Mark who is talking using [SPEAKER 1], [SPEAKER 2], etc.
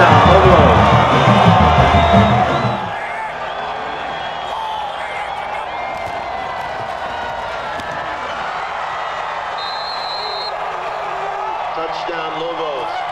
[SPEAKER 1] down, home run. Touchdown, Lobos.